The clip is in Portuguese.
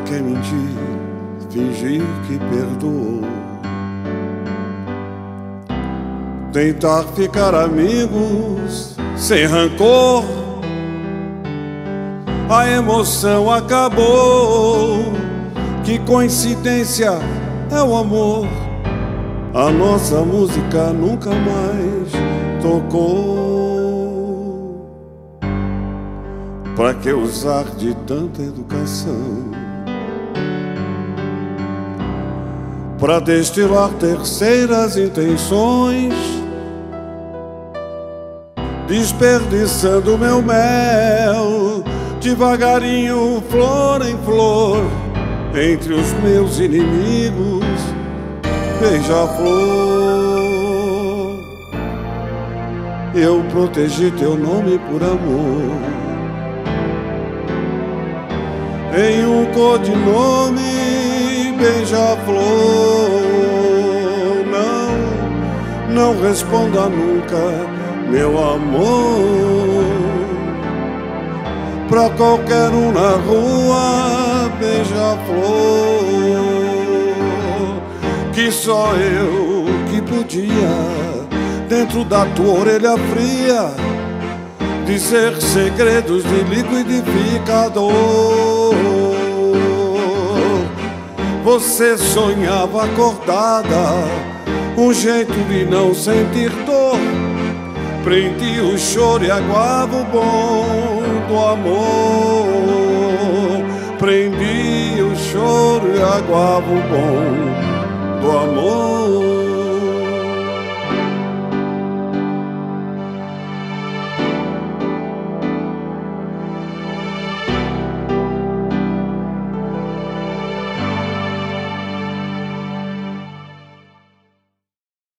que mentir, fingir que perdoou. Tentar ficar amigos sem rancor. A emoção acabou. Que coincidência é o amor. A nossa música nunca mais tocou. Para que usar de tanta educação? Para destilar terceiras intenções, desperdiçando meu mel, devagarinho, flor em flor, entre os meus inimigos, beija-flor. Eu protegi teu nome por amor. Em um codinome, beija-flor. Não, não responda nunca, meu amor. Pra qualquer um na rua, beija-flor. Que só eu que podia dentro da tua orelha fria dizer segredos de liquidificador. Você sonhava acordada, um jeito de não sentir dor. Prendia o choro e aguava o bom do amor. Prendia o choro e aguava o bom do amor.